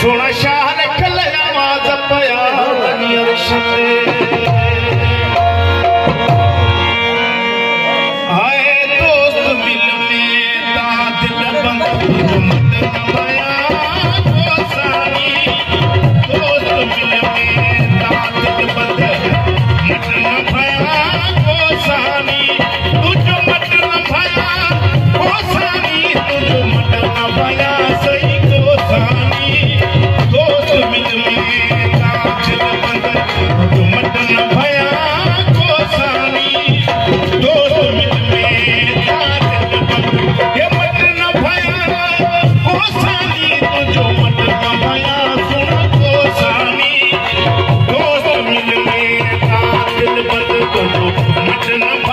Sona Shah I'm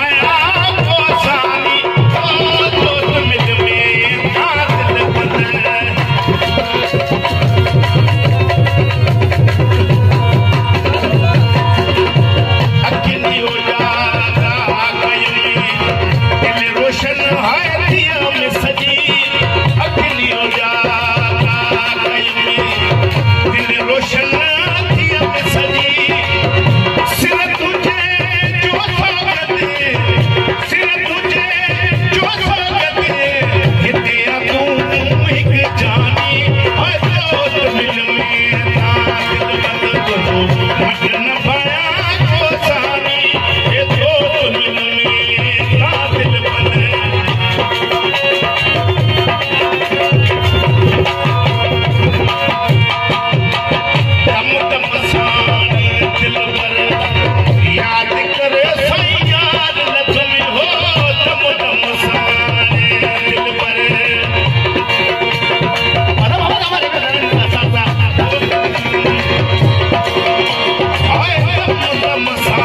Thank you. Muhammad